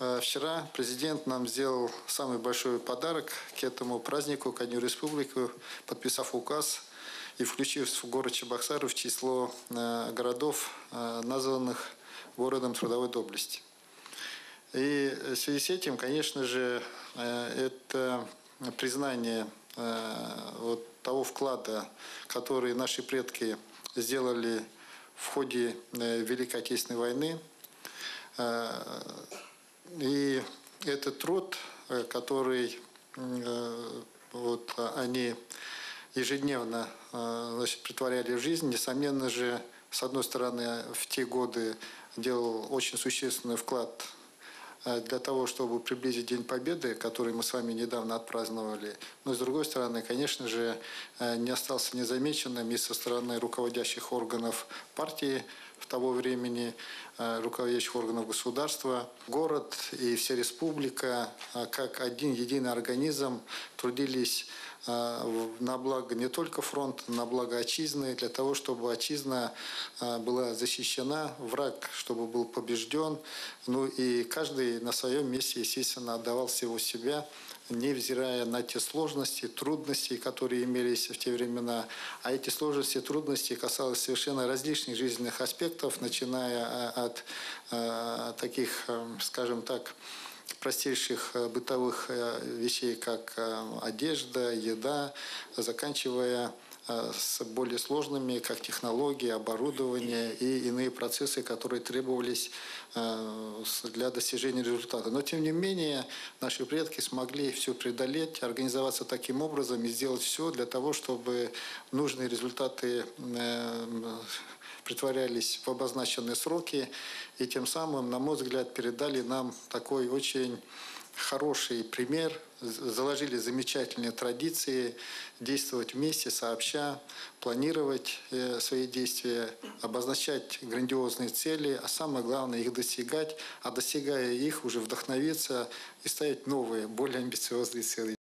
Э, Вчера президент нам сделал самый большой подарок к этому празднику, ко Дню Республики, подписав указ и включив город Чебоксары в число э, городов, э, названных городом трудовой доблести. И в связи с этим, конечно же, это признание вот того вклада, который наши предки сделали в ходе Великой Отечественной войны, и этот труд, э, который э, вот, они ежедневно э, значит, притворяли в жизнь, несомненно же, с одной стороны, в те годы делал очень существенный вклад для того, чтобы приблизить День Победы, который мы с вами недавно отпраздновали. Но, с другой стороны, конечно же, не остался незамеченным и со стороны руководящих органов партии того времени, э, руководящих органов государства. Город и вся республика, э, как один единый организм, трудились э, на благо не только фронта, на благо отчизны, для того, чтобы отчизна была защищена, враг, чтобы был побежден. Ну и каждый на своем месте, естественно, отдавал всего себя невзирая на те сложности, трудности, которые имелись в те времена. А эти сложности, трудности касались совершенно различных жизненных аспектов, начиная э, от таких, э, скажем так, простейших бытовых вещей, как одежда, еда, заканчивая Э, с более сложными, как технологии, оборудование и иные процессы, которые требовались э, для достижения результата. Но, тем не менее, наши предки смогли все преодолеть, организоваться таким образом и сделать все для того, чтобы нужные результаты э, притворялись в обозначенные сроки и тем самым, на мой взгляд, передали нам такой очень хороший пример, заложили замечательные традиции, действовать вместе, сообща, планировать э, свои действия, обозначать грандиозные цели, а самое главное их достигать, а достигая их уже вдохновиться и ставить новые, более амбициозные цели.